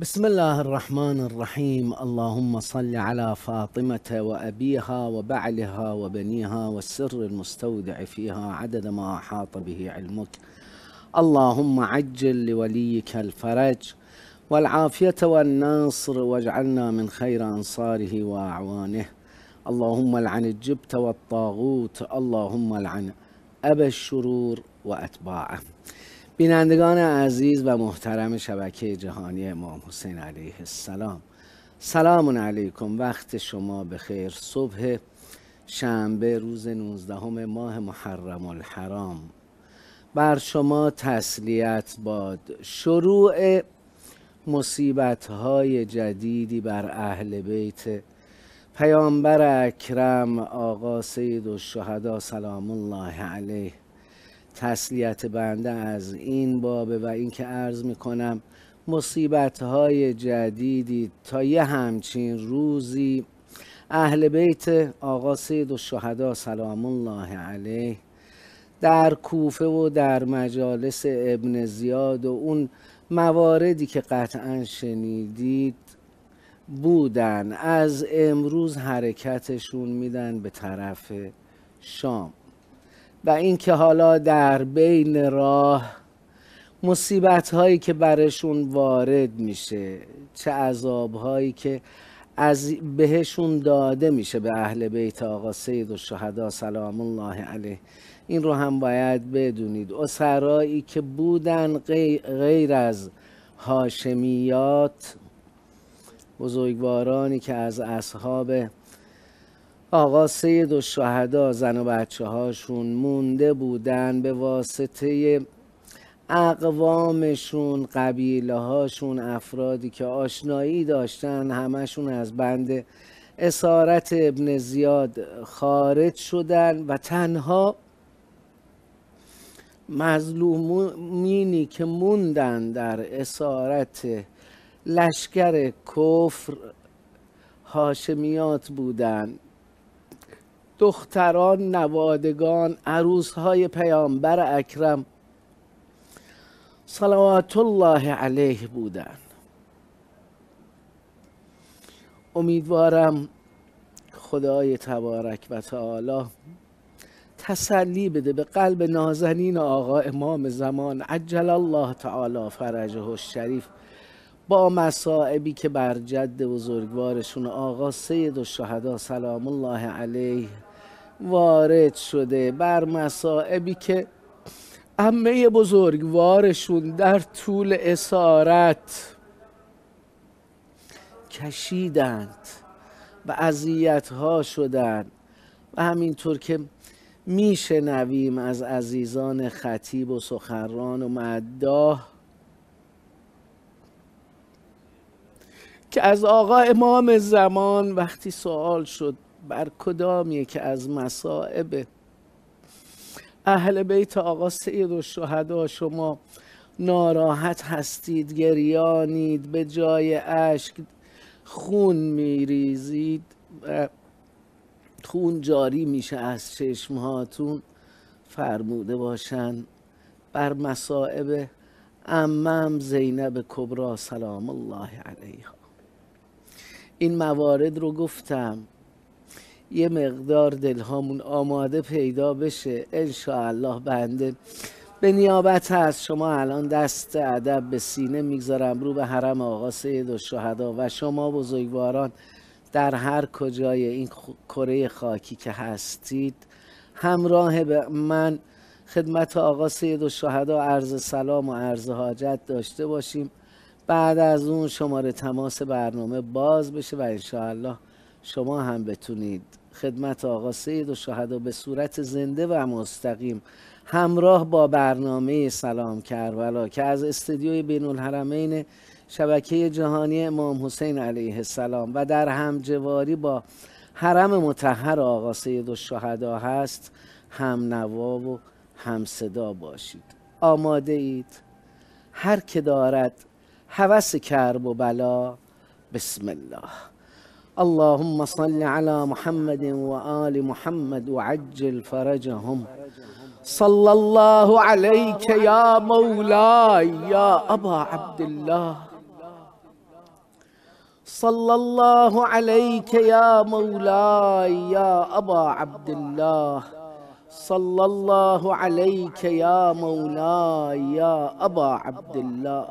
بسم الله الرحمن الرحيم. اللهم صل على فاطمة وأبيها وبعلها وبنيها والسر المستودع فيها عدد ما أحاط به علمك. اللهم عجل لوليك الفرج والعافية والنصر واجعلنا من خير أنصاره وأعوانه. اللهم لعن الجبت والطاغوت. اللهم لعن أبا الشرور وأتباعه. بینندگان عزیز و محترم شبکه جهانی امام حسین علیه السلام. سلام علیکم. وقت شما بخیر. صبح شنبه روز 19 ماه محرم الحرام. بر شما تسلیت باد. شروع مصیبت های جدیدی بر اهل بیت. پیامبر اکرم آقا سید الشهدا سلام الله علیه. تسلیت بنده از این بابه و اینکه عرض می‌کنم مصیبت های جدیدی تا یه همچین روزی اهل بیت آقا سید و شهدا سلام الله علیه در کوفه و در مجالس ابن زیاد و اون مواردی که قطعا شنیدید بودن. از امروز حرکتشون میدن به طرف شام. و اینکه حالا در بین راه مصیبت هایی که برشون وارد میشه چه عذاب هایی که از بهشون داده میشه به اهل بیت آقا سید و شهدا سلام الله علیه. این رو هم باید بدونید. اسرایی که بودن غیر از هاشمیات بزرگوارانی که از اصحاب آقا سید و شهدا زن و بچه هاشون مونده بودن به واسطه اقوامشون قبیله هاشون افرادی که آشنایی داشتن همشون از بند اسارت ابن زیاد خارج شدن و تنها مظلومینی که موندن در اسارت لشکر کفر هاشمیات بودند دختران نوادگان عروسهای پیامبر اکرم صلوات الله علیه بودن امیدوارم خدای تبارک و تعالی تسلی بده به قلب نازنین آقا امام زمان. عجل الله تعالی فرجه الشریف با مصائبی که بر جد بزرگوارشون آقا سید و شهدا سلام الله علیه. وارد شده بر مصائبی که امه بزرگوارشون در طول اسارت کشیدند و اذیت ها شدند. و همینطور که میشنویم از عزیزان خطیب و سخران و مداه که از آقا امام زمان وقتی سوال شد بر کدام یکی از مصائب اهل بیت آقا سید و شهدا شما ناراحت هستید گریانید به جای اشک خون میریزید. خون جاری میشه از چشمهاتون فرموده باشن. بر مصائب امم زینب کبرا سلام الله علیها. این موارد رو گفتم. یه مقدار دلهامون آماده پیدا بشه الله بنده. به نیابت از شما الان دست ادب به سینه می‌گذارم رو به حرم آقا سید و شهدا و شما بزرگواران در هر کجای این کره خاکی که هستید. همراه به من خدمت آقا سید و شهدا عرض سلام و عرض حاجت داشته باشیم. بعد از اون شماره تماس برنامه باز بشه و انشاءالله شما هم بتونید خدمت آقا سید و شهدا به صورت زنده و مستقیم همراه با برنامه سلام کربلا که از استدیوی بین الحرمین شبکه جهانی امام حسین علیه السلام و در همجواری با حرم متحر آقا سید و شهدا هست هم نوا و هم صدا باشید. آماده اید؟ هر که دارد هوس کرب و بلا بسم الله. اللهم صل على محمد وآل محمد وعجل فرجهم. صلى الله عليك يا مولاي يا أبا عبد الله صلى الله عليك يا مولاي يا أبا عبد الله صلى الله عليك يا مولاي يا أبا عبد الله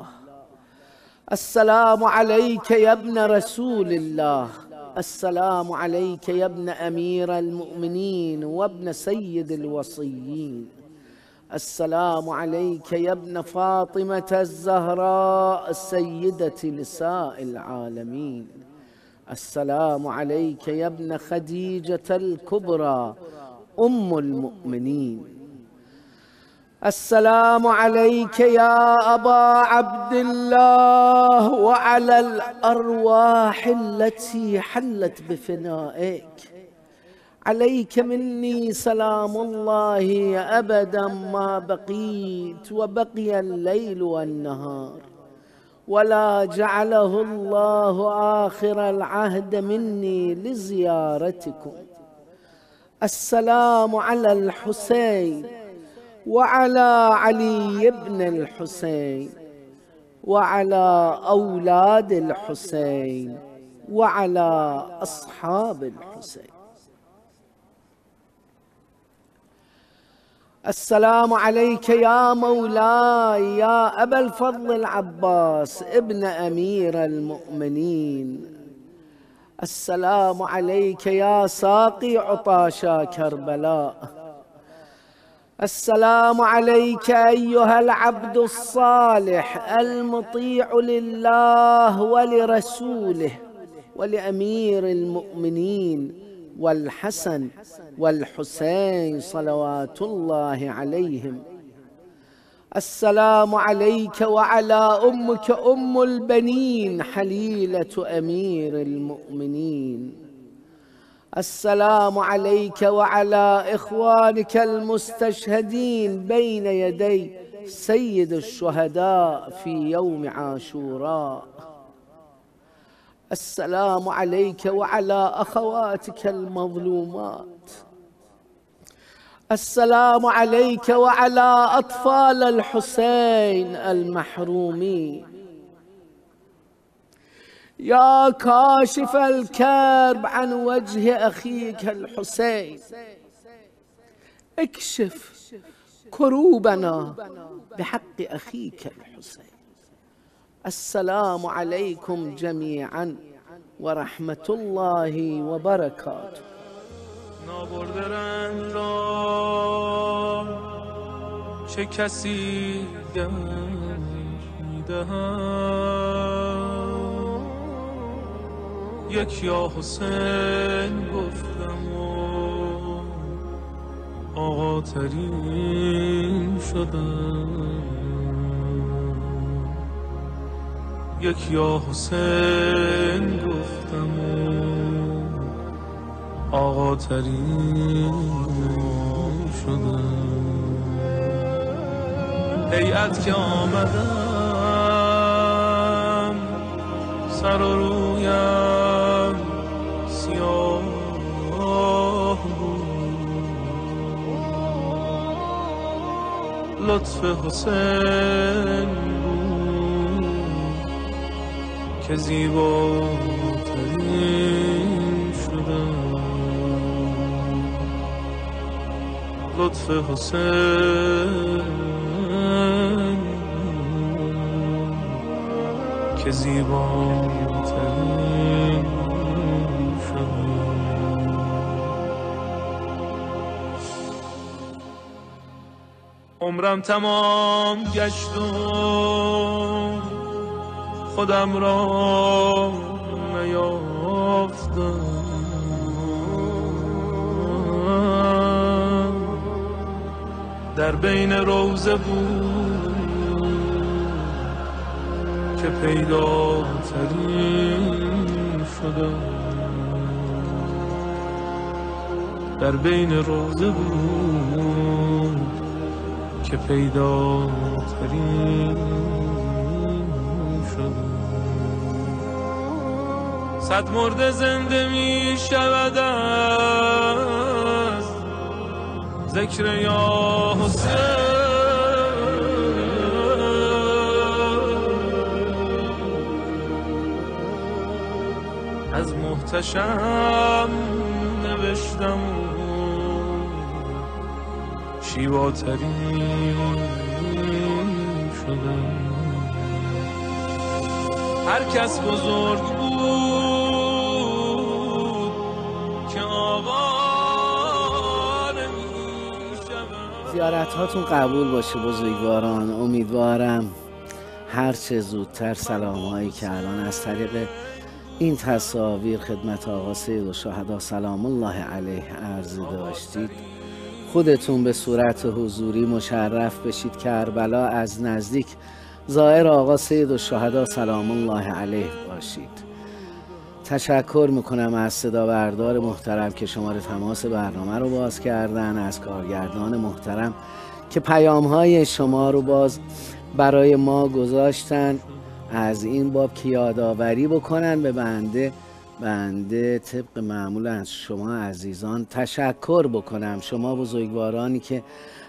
السلام عليك يا ابن رسول الله. السلام عليك يا ابن أمير المؤمنين وابن سيد الوصيين. السلام عليك يا ابن فاطمة الزهراء سيدة نساء العالمين. السلام عليك يا ابن خديجة الكبرى أم المؤمنين. السلام عليك يا أبا عبد الله وعلى الأرواح التي حلت بفنائك. عليك مني سلام الله أبدا ما بقيت وبقي الليل والنهار. ولا جعله الله آخر العهد مني لزيارتكم. السلام على الحسين وعلى علي بن الحسين وعلى أولاد الحسين وعلى أصحاب الحسين. السلام عليك يا مولاي يا أبا الفضل العباس ابن أمير المؤمنين. السلام عليك يا ساقي عطاشا كربلاء. السلام عليك أيها العبد الصالح المطيع لله ولرسوله ولأمير المؤمنين والحسن والحسين صلوات الله عليهم. السلام عليك وعلى أمك أم البنين حليلة أمير المؤمنين. السلام عليك وعلى إخوانك المستشهدين بين يدي سيد الشهداء في يوم عاشوراء. السلام عليك وعلى أخواتك المظلومات. السلام عليك وعلى أطفال الحسين المحرومين. يا كاشف الكرب عن وجه أخيك الحسين. اكشف كروبنا بحق أخيك الحسين. السلام عليكم جميعا ورحمة الله وبركاته. یک یا حسین گفتم و آقا ترین شدم. یک یا حسین گفتم آقا ترین شدم. هیئت که آمدم سر و رویم. سیاه لطف حسین که زیباترین شدم. لطف حسین که زیباترین عمرم تمام گشتم خودم را نیافتم. در بین روزه بود که پیدا ترین شدم. در بین روزه بود که پیدا صد مرد زنده می شود از ذکر یا حسین. از محتشم نوشتم شیواترین شدم هر کس بزرگ بود که آقا زیارت هاتون قبول باشه بزرگواران. امیدوارم هرچه زودتر سلام هایی که الان از طریق این تصاویر خدمت آقا سید و شهدا سلام الله علیه عرض داشتید. خودتون به صورت حضوری مشرف بشید. کربلا از نزدیک زائر آقا سید و شهدا سلام الله علیه باشید. تشکر می‌کنم از صدا بردار محترم که شماره تماس برنامه رو باز کردن از کارگردان محترم که پیام های شما رو باز برای ما گذاشتن. از این باب که یادآوری بکنن به بنده بنده طبق معمول از شما عزیزان تشکر بکنم. شما بزرگوارانی که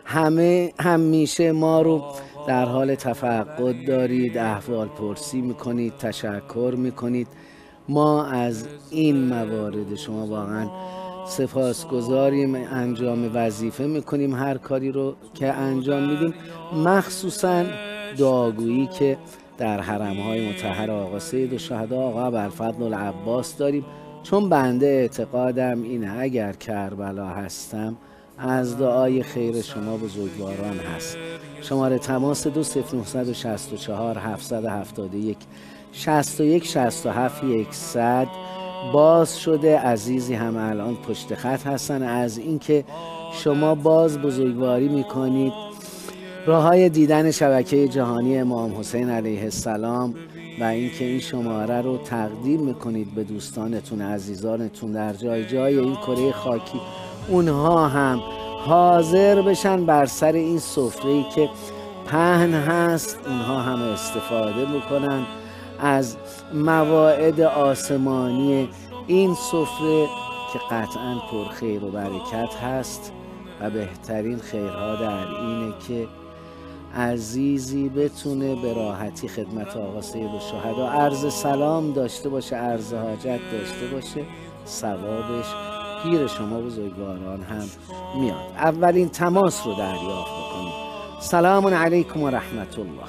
همه همیشه ما رو در حال تفقد دارید احوال پرسی می‌کنید تشکر می‌کنید. ما از این موارد شما واقعا سپاسگزاریم انجام وظیفه می‌کنیم هر کاری رو که انجام میدیم. مخصوصا دعاگویی که در حرم های متحر آقا سید و شهدا آقا ابوالفضل العباس داریم. چون بنده اعتقادم اینه اگر کربلا هستم از دعای خیر شما بزرگواران هست. شماره تماس دو صفر 964 771 61 67 100 باز شده عزیزی هم الان پشت خط هستن. از اینکه شما باز بزرگواری می‌کنید راه های دیدن شبکه جهانی امام حسین علیه السلام و اینکه این شماره رو تقدیم می‌کنید به دوستانتون عزیزانتون در جای جای این کره خاکی. اونها هم حاضر بشن بر سر این سفره که پهن هست. اونها هم استفاده می‌کنن از مواعد آسمانی این سفره که قطعا پر خیر و برکت هست و بهترین خیرها در اینه که عزیزی بتونه به راحتی خدمت آقا سید و عرض سلام داشته باشه عرض حاجت داشته باشه. ثوابش گیر شما بزرگواران هم میاد. اولین تماس رو دریافت بکنید سلام علیکم و رحمت الله.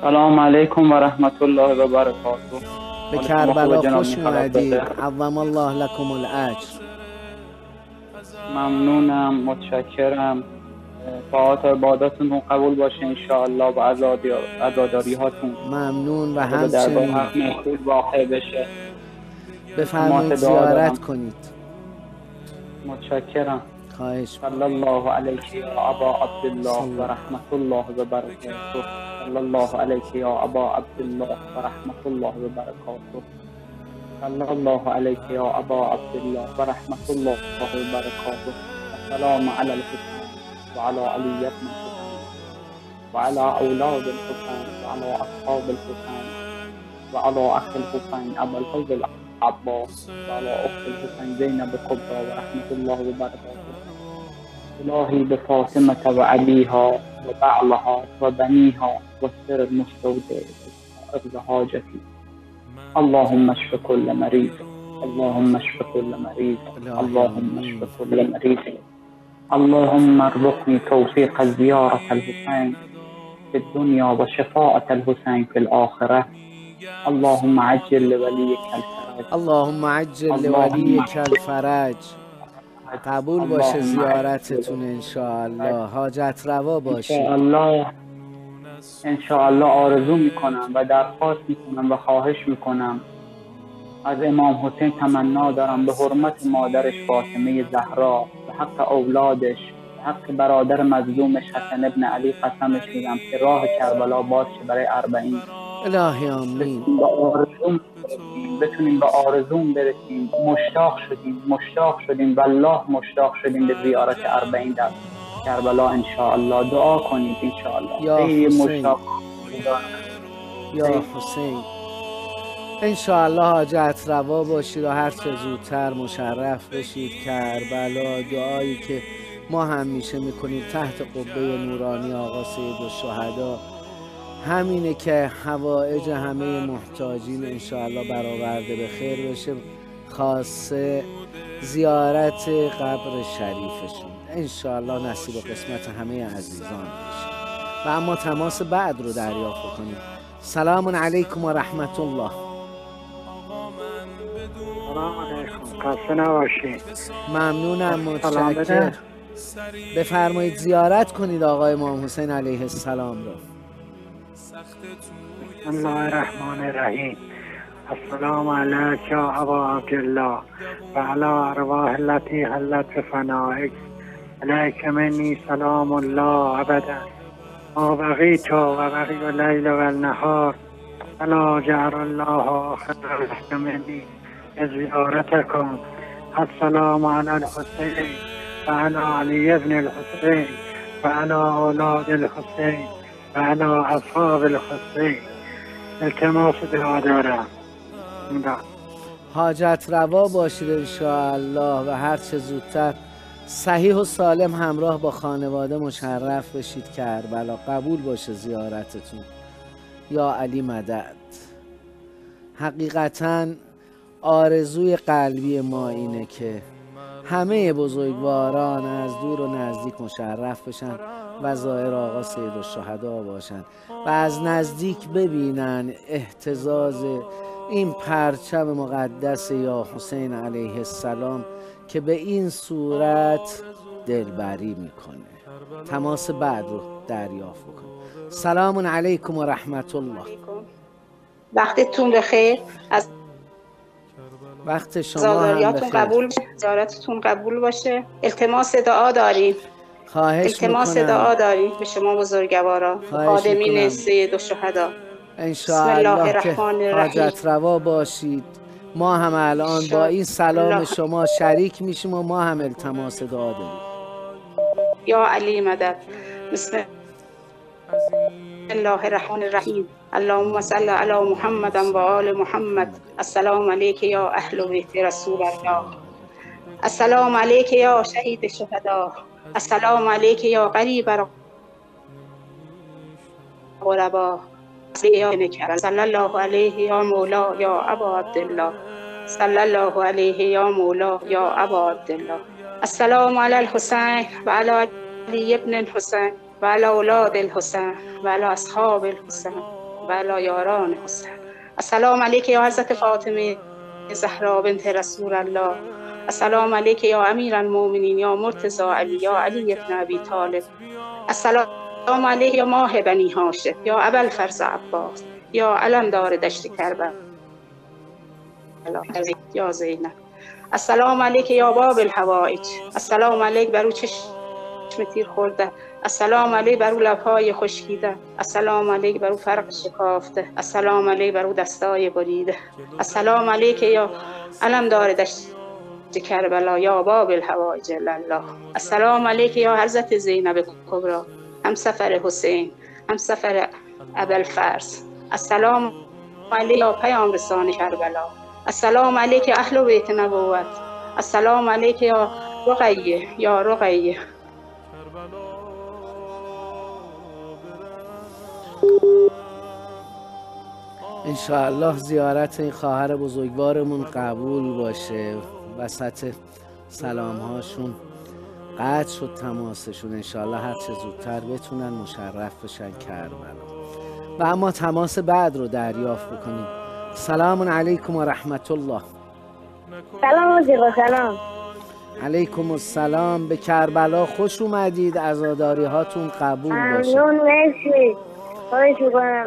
سلام علیکم و رحمت الله و برکاته. به کربلا خوش اومدید عظم الله لکم الاجر. ممنونم متشکرم. طاعات و عباداتتون قبول باشه انشاءالله و عزاداری هاتون ممنون و همچنین همچنین. واقع بشه. بفرمایید ما زیارت کنید. متشکرم. خواهش. صلی الله علیک یا ابا عبدالله و رحمت الله و برکاته. صلی الله علیک یا ابا عبدالله و رحمت الله و برکاته. صلی الله علیک یا ابا عبدالله و رحمت الله و برکاته. السلام علی وعلى علي بن الحسين وعلى أولاد الحسين وعلى أصحاب الحسين وعلى أخ الحسين أبا الفضل العباس وعلى أخت الحسين زينب الكبرى ورحمة الله وبركاته. إلهي بفاطمة وأبيها وبعلها وبنيها والسر المستودع أرض حاجتي. اللهم اشف كل مريض اللهم اشف كل مريض اللهم اشف كل مريض. اللهم ارزقني توفيق زيارة الحسين في الدنيا وشفاءة الحسين في الآخرة. اللهم عجل لوليك الفرج اللهم عجل لوليك الفرج قبول باشه زیارتتون انشاءالله. حاجت روا باشید انشاءالله. انشاءالله آرزو می‌کنم و درخواست می‌کنم و خواهش می‌کنم. از امام حسین تمنا دارم به حرمت مادرش فاطمه زهرا به حق اولادش به حق برادر مظلومش حسن ابن علی قسمش میدم که راه کربلا باز شه برای اربعین. الهی آمین. بتونیم به آرزوم برسیم مشتاق شدیم مشتاق شدیم والله مشتاق شدیم به زیارت اربعین در کربلا انشاءالله. دعا کنید انشاءالله. یا خیلی حسین. مشتاق یا حسین. انشاءالله حاجت روا باشید و هر چه زودتر مشرف بشید. کربلا دعایی که ما همیشه می‌کنیم تحت قبه نورانی آقا سید و شهدا همینه که هوایج همه محتاجین انشاءالله برآورده به خیر بشه. خاصه زیارت قبر شریفشون. انشاءالله نصیب و قسمت همه عزیزان بشه. و اما تماس بعد رو دریافت کنیم سلام علیکم و رحمت الله. خسته نباشید ممنونم سلام متشکر بده. بفرمایید زیارت کنید آقای امام حسین علیه السلام رو. بسم الله الرحمن الرحیم. السلام علیک یا ابا عبدالله و علی ارواح التي حلت بفنائک علیک منی سلام الله ابدا. ما بقیت و بقی اللیل و النهار. فلا جعل الله آخر منی زیارتکم. السلام علی الحسین و علی علی ابن الحسین و علی اولاد الحسین و علی اصحاب الحسین. التماس دعا دارم بله. حاجت روا باشید انشاءالله و هر چه زودتر صحیح و سالم همراه با خانواده مشرف بشید کربلا. قبول باشه زیارتتون. یا علی مدد. حقیقتا آرزوی قلبی ما اینه که همه بزرگواران از دور و نزدیک مشرف بشن و زائر آقا سید الشهدا باشن و از نزدیک ببینن احتزاز این پرچم مقدس یا حسین علیه السلام که به این صورت دلبری می‌کنه. تماس بعد رو دریافت بکنه سلام علیکم و رحمت الله. وقتتون بخیر. از وقت شما هم زاداریاتون بخیر. قبول زیارتتون قبول باشه. التماس دعا داریم. خواهش التماس می‌کنم. دعا داریم به شما بزرگوارا. خادمین می‌کنم. سید و شهدا بسم الله الرحمن الرحیم. حاجت روا باشید. ما هم الان با این سلام الله. شما شریک میشیم و ما هم التماس دعا داریم. یا علی مدد. بسم الله الرحمن الرحیم. اللهم صل علی محمد و آل محمد. السلام علیک یا اهل بیت رسول الله. السلام علیک یا شهید شهدا. السلام علیک یا قریب غربا صلی الله علیه یا مولا یا ابا عبدالله صلی الله علیه یا مولا یا ابا عبدالله السلام علی الحسین و علی ابن الحسین. و اولاد الحسین و اصحاب الحسین و یاران حسین السلام علیک یا حضرت فاطمه زهرا بنت رسول الله. السلام علیک یا امیر المؤمنین یا مرتضی علی یا علی ابن ابی طالب. السلام علیک یا ماه بنی هاشم یا ابل فرز عباس یا علمدار دشت کربلا یا زینب. السلام علیک یا باب الحوائج السلام علیک برو چشم تیر خورده. السلام علیک برو لبهای خشکیده السلام علیک برو فرق شکافته السلام علیک برو دستای بریده السلام علیک یا علمدار دشت کربلا یا باب الحوائج الله السلام علیک یا حضرت زینب کبرا هم سفر حسین هم سفر ابوالفرز السلام علیک یا پیام رسان کربلا السلام علیک اهل بیت نبوت السلام علیک یا رقیه یا رقیه انشاءالله زیارت این خواهر بزرگوارمون قبول باشه. وسط سلام هاشون قطع شد تماسشون. انشاءالله هر چه زودتر بتونن مشرف بشن کربلا. و اما تماس بعد رو دریافت بکنیم. سلام علیکم و رحمت الله سلام آقا سلام. علیکم السلام. به کربلا خوش اومدید. عزاداری هاتون قبول باشه. ممنون مرسی. خواهش می‌کنم.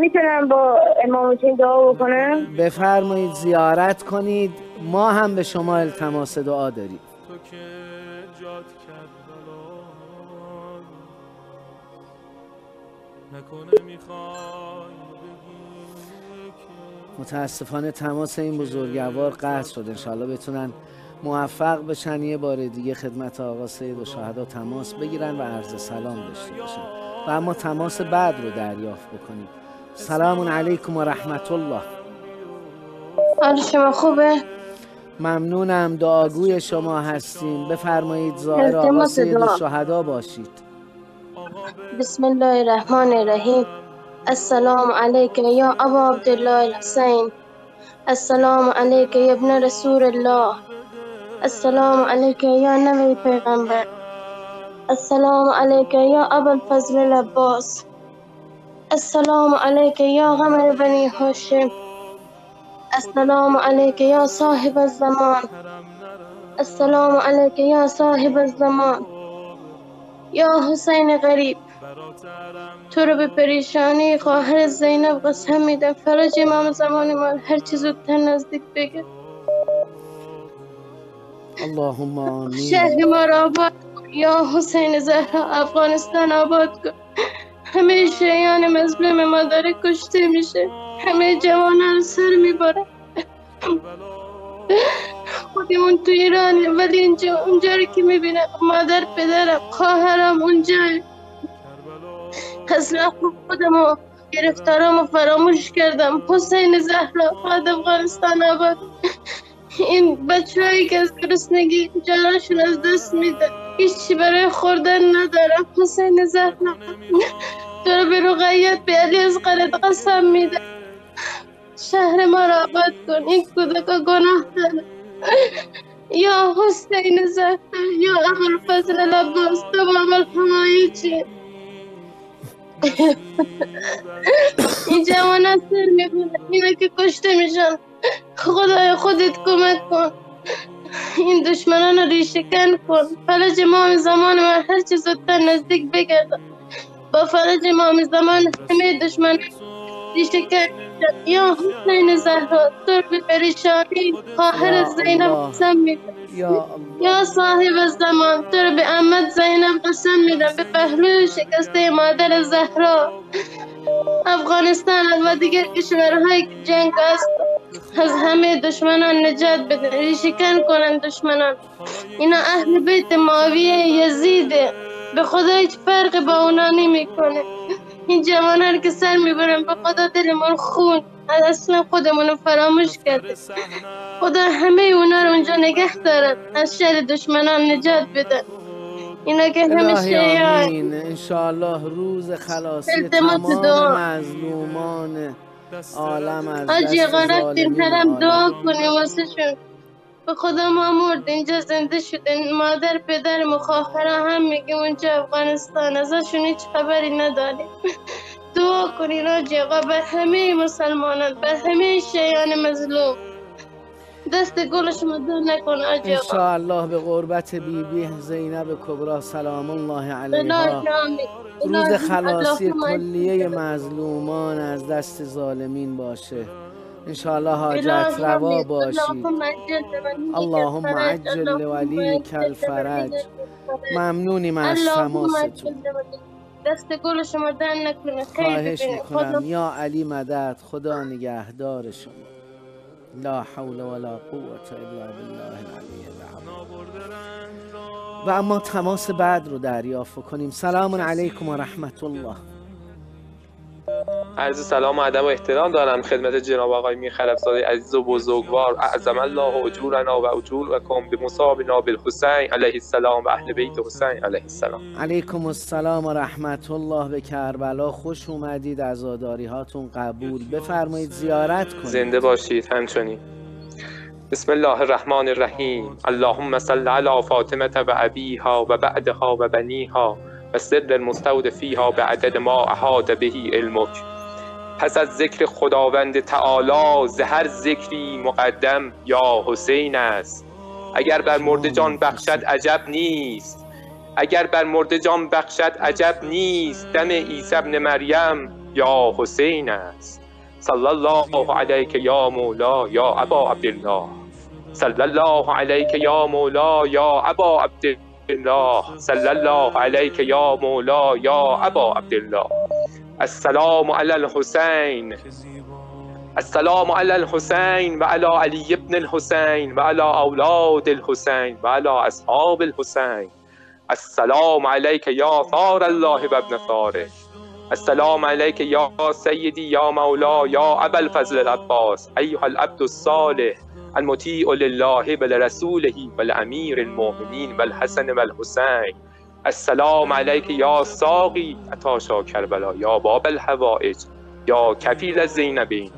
می‌تونم با امام حسین دعا بکنم؟ بفرمایید زیارت کنید. ما هم به شما التماس دعا داریم. تو که جات کربلا نکنه می‌خوای متاسفانه تماس این بزرگوار قطع شد. انشاءالله بتونن موفق بشن. یه بار دیگه خدمت آقا سید و شهدا تماس بگیرن و عرض سلام داشته باشن. و اما تماس بعد رو دریافت بکنیم. سلام علیکم و رحمت الله حال شما خوبه؟ ممنونم دعاگوی شما هستیم. بفرمایید ظاهر آقا سید. شهدا باشید. بسم الله الرحمن الرحیم. السلام عليك يا أبا عبد الله الحسين السلام عليك يا ابن رسول الله. السلام عليك يا نبي پیغمبر. السلام عليك يا أبا الفضل العباس السلام عليك يا غمر بني هاشم السلام عليك يا صاحب الزمان السلام عليك يا صاحب الزمان یا حسین غریب تو رو به پریشانی خواهر زینب قسم میدم فرج امام زمان ما هر چی زودتر نزدیک بگه اللهم آمین شهر ما را آباد. یا حسین زهرا افغانستان آباد کن. همه شیعان مظلوم ما داره کشته میشه. همه جوانان رو سر می‌بره. خودمون تو ایران ولی اینجا اونجا رو که می‌بینم مادر پدرم خواهرم اونجا. اصلا خودمو گرفتارامو فراموش کردم. حسین زهرا بعد افغانستان آباد. این بچه هایی که از گرسنگی جانشون از دست میدن هیچی برای خوردن ندارم. حسین زهرا تو رو به رقیت به علی از قسم میدم شهر ما را آباد کن. این کودکا گناه دارن یا حسین زهرا یا ابوالفضل العباس تمام الحمایجی این جوانات سر می‌بینن اینا که کشته میشن. خدای خودت کمک کن. این دشمنان رو ریشهکن کن. فلج امام زمان من هر چی زودتر نزدیک بگردم. با فلج امام زمان همه دشمن ریشهکن یا حسین زهرا رو به پریشانی خواهر زینب. قسم میدم یا صاحب زمان رو به احمد زینب قسم میدم به پهلوی شکسته مادر زهرا. افغانستان و دیگر کشورهایی که جنگ است از همه دشمنان نجات بده. ریشکن کنن دشمنان. اینا اهل بیت معاویه یزیده. به خدا هیچ فرق با اونا نمی‌کنه. این جوانان که سر می‌برن به خدا دلمون خون. اصلا خودمون رو فراموش کرده خدا همه اونا رو اونجا نگه دارد. از شر دشمنان نجات بده. اینا که شیعان آمین. انشاءالله روز خلاصی تمام. مظلومان عالم از دست ظالمین حرم دعا. کنیم واسه شون. به خدا ما مرد اینجا زنده شدن مادر پدر مخاخره هم میگه اونجا افغانستان. ازشون هیچ خبری نداریم. دعا کنین حاجی آقا. بر همه مسلمانان بر همه شیعان مظلوم. دست گلش مدر نکن حاجی آقا. انشاءالله به قربت بیبی زینب کبرا سلام الله علیها. روز خلاصی کلیه مظلومان از دست ظالمین باشه. انشاءالله حاجت الهی روا آمین. باشی. اللهم عجل لوليك الفرج. ممنونیم از تماستون. دست گل شما در نکنه. خواهش می‌کنم. یا علی مدد خدا نگهدار شما. لا حول ولا قوة الا بالله العلی العظیم. و اما تماس بعد رو دریافت کنیم. سلام علیکم و رحمت الله. عرض سلام و ادب و احترام دارم خدمت جناب آقای میرخلفزاده عزیز و بزرگوار. اعظم الله اجورنا و اجورکم به مصابنا بالحسین علیه السلام و اهل بیت حسین علیه السلام. علیکم السلام و رحمت الله به کربلا. خوش اومدید عزاداری هاتون قبول. بفرمایید زیارت کنید. زنده باشید همچنین. بسم الله الرحمن الرحیم. اللهم صل علی فاطمه و ابیها و بعدها و بنیها. و سر المستود فیها به عدد ما احاط بهی علمک. پس از ذکر خداوند تعالی ز هر ذکری مقدم یا حسین است. اگر بر مرد جان بخشد عجب نیست. اگر بر مرد جان بخشد عجب نیست. دم عیسی ابن مریم یا حسین است. صلی الله علیک یا مولا یا ابا عبدالله. صلی الله علیک یا مولا یا ابا عبدالله. الله صلى الله عليك يا مولا يا أبا عبد الله السلام على الحسين. السلام على الحسين وعلى علي بن الحسين وعلى أولاد الحسين وعلى أصحاب الحسين. السلام عليك يا ثار الله وابن ثاره. السلام عليك يا سيدي يا مولاي يا أبا الفضل العباس. أيها العبد الصالح. المطیع لله و لرسوله و لامیر المؤمنین الحسن و الحسین السلام علیک یا ساقی عطاشا کربلا یا باب الحوائج یا کفیل زینبین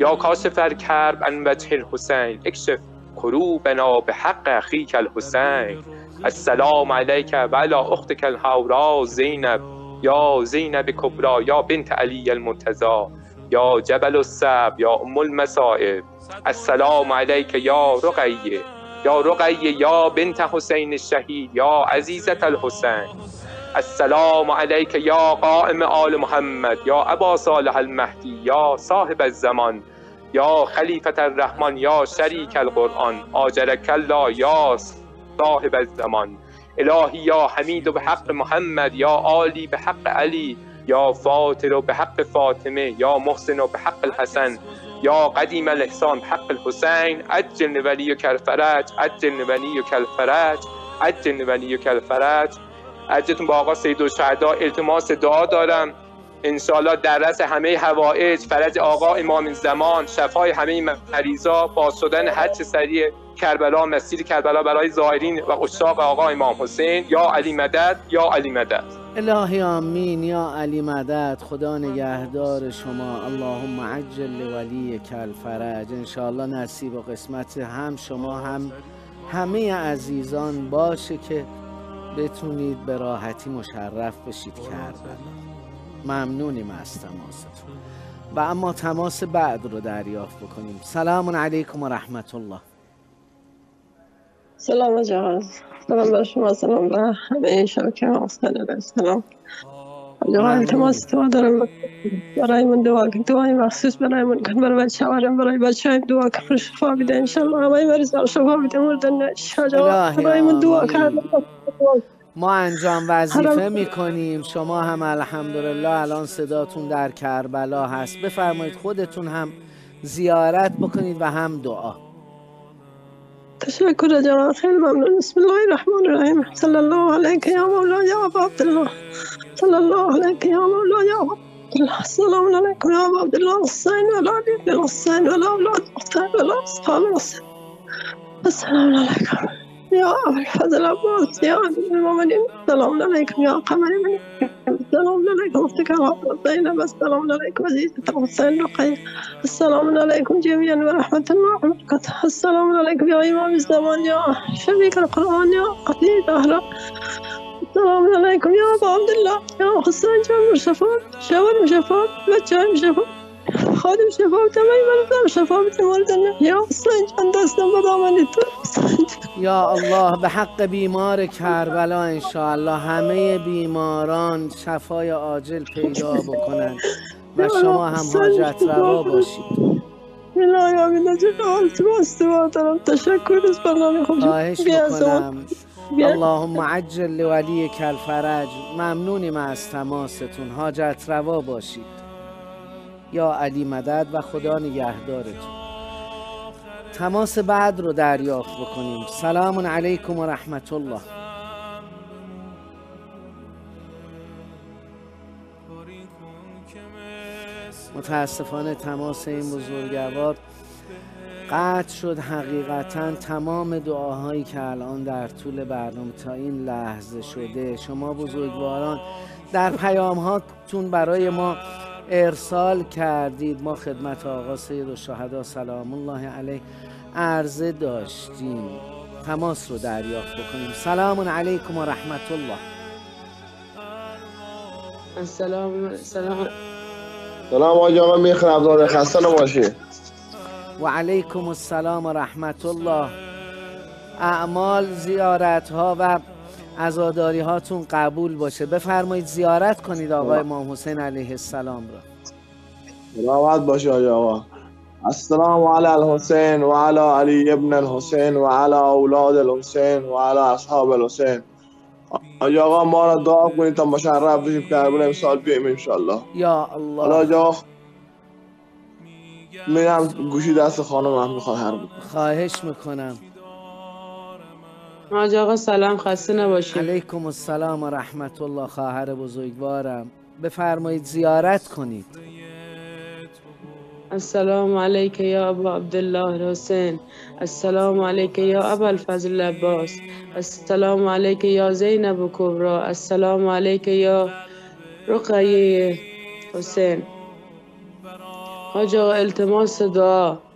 یا کاشف الکرب عن وجه الحسین اکشف کروبنا به حق اخیک الحسین. السلام علیک و علی اختک الحورا زینب یا زینب کبرا یا بنت علی المرتضی. یا جبل السب یا ام المصائب. السلام علیک یا رقیه. یا رقیه یا بنت حسین الشهید یا عزیزت الحسین. السلام علیک یا قائم آل محمد یا ابا صالح المهدی یا صاحب الزمان یا خلیفت الرحمن یا شریک القرآن. آجرک الله یا صاحب الزمان. الهی یا حمید به حق محمد یا عالی به حق علی. یا فاطر به حق فاطمه یا محسن به حق الحسن یا قدیم الاحسان به حق الحسین عجل ولی کالفرج عجل ولی کالفرج عجل ولی کالفرج عجتون با آقا سید الشهدا التماس دعا دارم. انشاءالله در رس همه هوایج فرج آقا امام زمان شفای همه مریضا با شدن حج سریع کربلا مسیر کربلا برای زائرین و اشاق آقا امام حسین یا علی مدد یا علی مدد. الهی آمین یا علی مدد خدا نگهدار شما. اللهم عجل لولی کل فرج انشاءالله نصیب و قسمت هم شما هم همه عزیزان باشه که بتونید به راحتی مشرف بشید کربلا ممنونیم از تماستون. و اما تماس بعد رو دریافت بکنیم. سلام علیکم و رحمت الله. سلام جهاز سلام بر شما سلام بر همه. شبکه حسین سلام. جهاز التماس دعا دارم. برای من دعا کن دعای مخصوص برای من. کن برای بچه هارم برای بچه هایم دعا کن شفا بده انشالله همه مریض ها شفا بده مردن شجاع برای من دعا کن ما انجام وظیفه می‌کنیم. شما هم الحمدلله الان صداتون در کربلا هست. بفرمایید خودتون هم زیارت بکنید و هم دعا. تشاكر جزاء خير ممنون بسم الله الرحمن الرحيم. صلى الله عليك يا مولاي يا أبا عبد الله. صلى الله عليك يا مولاي يا أبا عبد الله. السلام عليكم يا أبا عبد الله. والحسين ولا ابن الحسين ولا أولاد. الحسين ولا أصحاب الحسين. السلام عليكم يا أبا الفضل. عباس يا أمير المؤمنين السلام عليكم يا قمر المنير السلام عليكم. أختك زينب. السلام عليكم عزيزة الحسين رقية السلام عليكم جميعا ورحمة الله وبركاته. السلام عليكم يا إمام الزمان يا شريك القرآن يا قتيل أهلا السلام عليكم يا أبا عبد الله. يا حسين جابر شفاء. شاور شفاء. بچه شفاء. خادم شفا تمام مردم شفا بده مردن یا جان دستم به دامن تو. یا الله به حق بیمار کربلا انشاءالله همه بیماران شفای عاجل پیدا بکنند و شما هم حاجت روا باشید. الهی آمین جلال تو استوا دارم تشکر از برنامه خوب خواهش می‌کنم. اللهم عجل لولی کل فرج ممنونیم از تماستون. حاجت روا باشید. یا علی مدد و خدا نگهدارتون. تماس بعد رو دریافت بکنیم. سلام علیکم و رحمت الله متاسفانه تماس این بزرگوار قطع شد حقیقتا. تمام دعاهایی که الان در طول برنامه تا این لحظه شده شما بزرگواران در پیام هاتون برای ما ارسال کردید. ما خدمت آقا سید و شهدا سلام الله علیه. عرضه داشتیم. تماس رو دریافت بکنیم. سلام علیکم و رحمت الله. السلام سلام. سلام آقا می‌خوام داره خسته نباشی و علیکم السلام و رحمت الله. اعمال زیارت ها و عزاداری هاتون قبول باشه. بفرمایید زیارت کنید آقای امام حسین علیه السلام را. سلامت باشه آقا. السلام علی الحسین و علی علی ابن الحسین و علی اولاد الحسین و علی اصحاب الحسین. آقا ما را دعا کنید تا مشرف بشیم کربلا امسال بیایم انشالله یا الله. حالا آقا میرم گوشی دست خانم هم می‌خواد هر بود خواهش می‌کنم. حاج آقا سلام خسته نباشید. علیکم السلام و رحمت الله خواهر بزرگوارم. بفرمایید زیارت کنید. السلام علیک یا ابا عبدالله الحسین السلام علیک یا ابا الفضل عباس. السلام علیک یا زینب کبرا السلام علیک یا رقیه حسین. حاج آقا التماس دعا.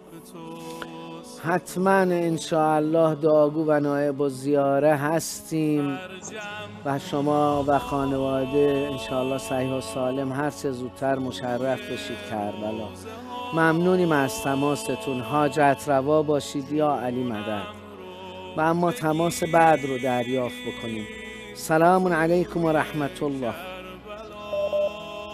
حتما انشاءالله دعاگو و نایب و زیاره هستیم و شما و خانواده انشاءالله صحیح و سالم هر چه زودتر مشرف بشید کربلا. ممنونیم از تماستون. حاجت روا باشید یا علی مدد. و اما تماس بعد رو دریافت بکنیم. سلام علیکم و رحمت الله.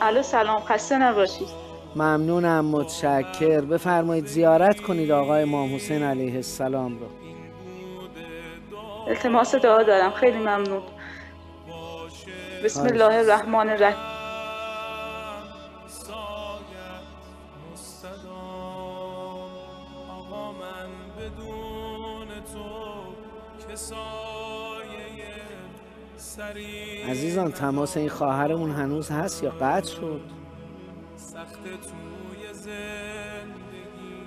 الو سلام خسته نباشید. ممنونم متشکر. بفرمایید زیارت کنید آقای امام حسین علیه السلام رو. التماس دعا دارم. خیلی ممنون. بسم الله الرحمن الرحیم. عزیزان تماس این خواهرمون هنوز هست یا قطع شد؟ سخت توی زندگی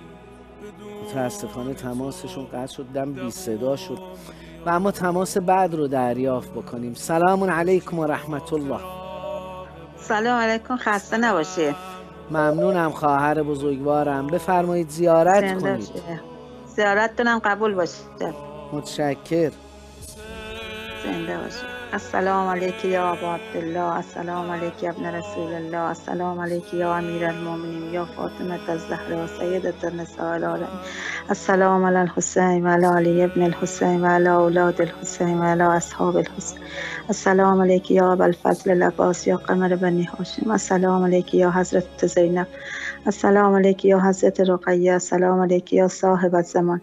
متاسفانه تماسشون قطع شد دم بی صدا شد. و اما تماس بعد رو دریافت بکنیم. سلام علیکم و رحمت الله سلام علیکم خسته نباشی. ممنونم خواهر بزرگوارم. بفرمایید زیارت کنید. باشی. زیارت دونم قبول باشه. متشکر. زنده باشی السلام علیک یا ابا عبدالله السلام علیک یا ابن رسول الله السلام علیک یا امیر المؤمنین یا فاطمه الزهرا سیدة النساء العالمین السلام علی الحسین و علی علی ابن الحسین و علی اولاد الحسین و علی اصحاب الحسین السلام علیک یا ابا الفضل العباس یا قمر بنی هاشم السلام علیک یا حضرت زینب السلام علیک یا حضرت رقیه السلام علیک یا صاحب الزمان.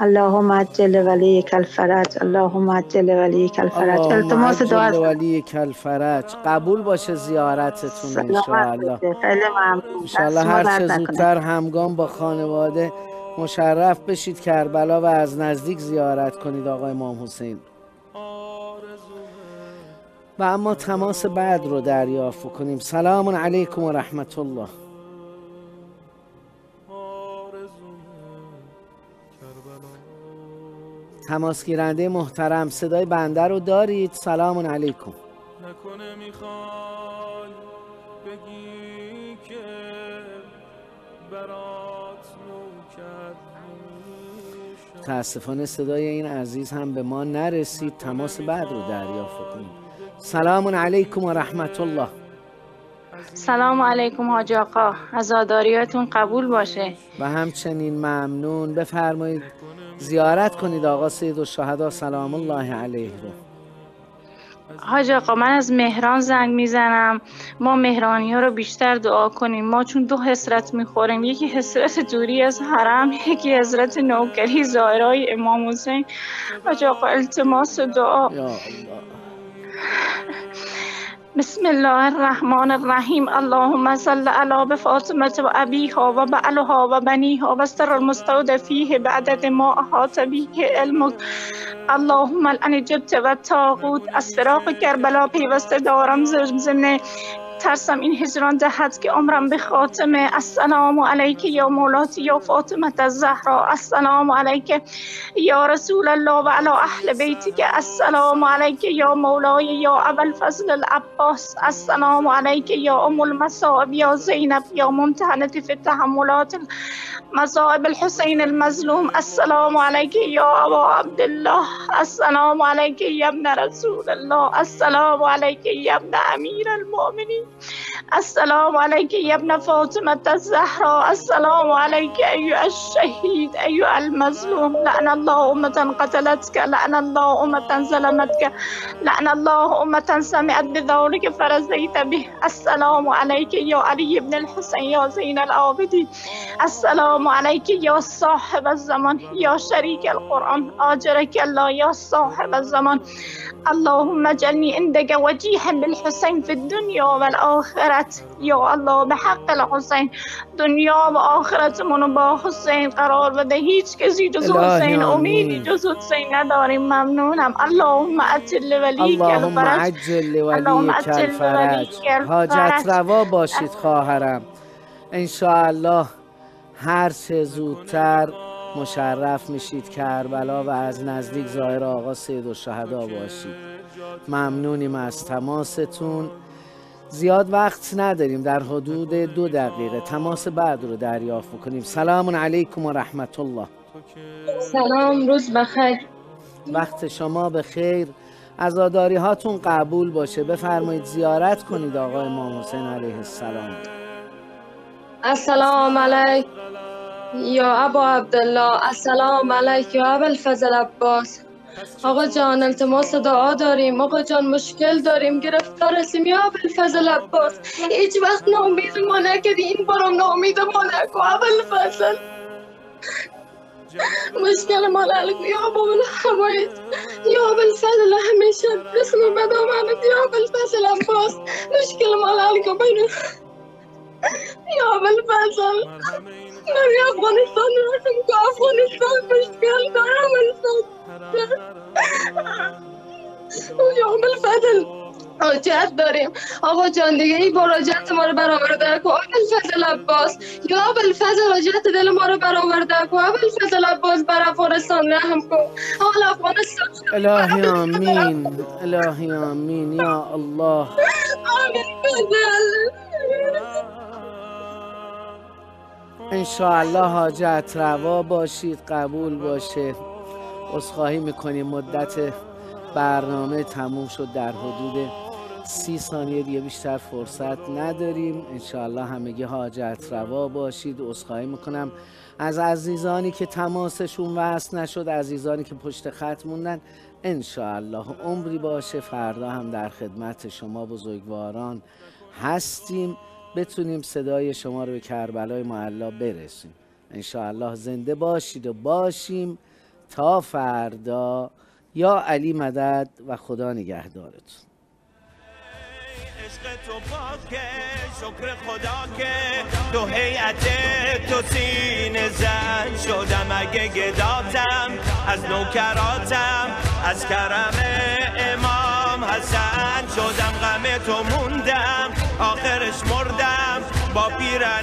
اللهم عجل ولیک الفرج اللهم عجل ولیک الفرج. التماس دعا. عجل ولی کلفرج قبول باشه زیارتتون انشاءالله. دست شما هر چه. زودتر همگام با خانواده مشرف بشید کربلا و از نزدیک زیارت کنید آقای امام حسین. و اما تماس بعد رو دریافت کنیم. سلام علیکم و رحمت الله. تماس گیرنده محترم صدای بنده رو دارید؟ سلام علیکم. نکنه می‌خوای بگی که برات نوکر تاسفانه صدای این عزیز هم به ما نرسید. تماس بعد رو دریافت کنیم. سلام علیکم و رحمت الله سلام علیکم حاج آقا. عزاداریاتون قبول باشه. و همچنین ممنون. بفرمایید. زیارت کنید آقا سید الشهدا سلام الله علیه. رو حاج آقا من از مهران زنگ می‌زنم. ما مهرانی ها رو بیشتر دعا کنیم. ما چون دو حسرت می‌خوریم. یکی حسرت دوری از حرم یکی حسرت نوکری زائرای امام حسین. حاج آقا التماس دعا. یا الله. بسم الله الرحمن الرحیم. اللهم صل علی بفاطمه و ابیها و بعلها و بنیها و سر المستودع فیه بعدد ما احاط به علمک اللهم الان جبت و تاغوت از فراق کربلا پیوسته دارم زمزمه ترسم این هجران دهد که عمرم به خاتمه. السلام علیک یا مولاتی یا فاطمه الزهرا. السلام علیک یا رسول الله و علی اهل بیتک. السلام علیک یا مولای یا ابا الفضل العباس. السلام علیک یا ام المصائب یا زینب یا ممتحنة في التحملات مصائب الحسين المظلوم. السلام عليك يا أبا عبد الله السلام عليك يا ابن رسول الله. السلام عليك يا ابن أمير المؤمنين السلام عليك يا ابن فاطمة الزهراء السلام عليك أيها الشهيد أيها المظلوم. لعن الله أمة قتلتك لعن الله أمة ظلمتك لعن الله أمة سمعت بذلك فرزيت به. السلام عليك يا علي بن الحسين يا زين العابدين. السلام عليك يا صاحب الزمان يا شريك القرآن. آجرك الله يا صاحب الزمان. اللهم اجعلني عندك وجيها بالحسين في الدنيا والآخرة. يا الله بحق الحسين. دنیا و آخرتمون با حسین قرار بده. هیچ کسی جز حسین. امیدی جز حسین نداریم ممنونم. اللهم اجل ولیک اللهم ولیک الفرج. حاجت روا باشید خواهرم. انشاءالله هر چه زودتر مشرف میشید کربلا و از نزدیک ظاهر آقا سید و شهدا باشید. ممنونیم از تماستون. زیاد وقت نداریم در حدود دو دقیقه. تماس بعد رو دریافت کنیم سلام علیکم و رحمت الله سلام روز بخیر. وقت شما به خیر عزاداری هاتون قبول باشه. بفرمایید زیارت کنید آقای امام حسین علیه السلام. السلام علیک یا ابا عبدالله السلام علیک یا ابا الفضل عباس. آقا جان التماس دعا داریم. آقا جان مشکل داریم. گرفتار هستیم یا ابا الفضل عباس؟ هیچ وقت نامید ما نکردی. این بارم نامید ما نکو ابا الفضل. مشکل ما لالکو یا ابا الحوایج یا ابا الفضل همیشه. اسم بدا منت یا ابا الفضل عباس. مشکل ما لالکو بینو یا ابا الفضل. من افغانستان رفتم که افغانستان مشکل دارم یا ابا الفضل حاجت داریم. آقا جان دیگه این بار حاجت ما رو برآورده کو ابا الفضل عباس. یا ابا الفضل حاجت دل ما رو برآورده کو ابا الفضل عباس بر افغانستان رحم کن. حال افغانستان الهی آمین. الهی آمین. یا الله. آمین فضل. انشاءالله حاجت روا باشید قبول باشه. عذرخواهی می‌کنیم. مدت برنامه تموم شد در حدود سی ثانیه دیگه بیشتر فرصت نداریم. انشاءالله همگی حاجت روا باشید. عذرخواهی می‌کنم از عزیزانی که تماسشون وصل نشد عزیزانی که پشت خط موندن. انشاءالله عمری باشه. فردا هم در خدمت شما بزرگواران هستیم. بتونیم صدای شما رو به کربلای معلا برسیم انشاءالله زنده باشید و باشیم تا فردا. یا علی مدد و خدا نگهدارتون. عشق تو شکر خدا که تو هیئت تو سینه زن شدم. اگه گداتم از نوکراتم از کرم امام حسن شدم. غم تو موندم آخرش مردم با پیرن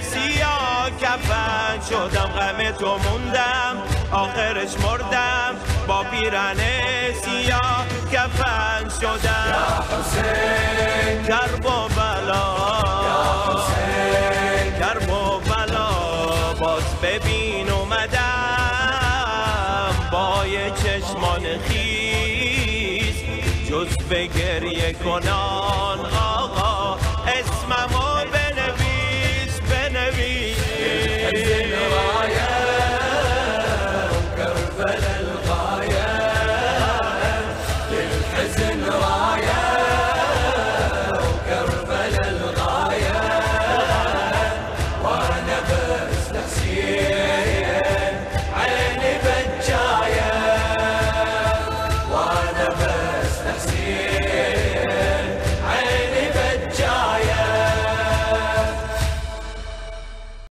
سیاه کفن شدم غم تو موندم. آخرش مردم با پیرن سیاه کفن شدم. یا حسین. کرب و بلا یا حسین. کرب و بلا باز ببین اومدم. با یه چشمان خیز جز به گریه کنان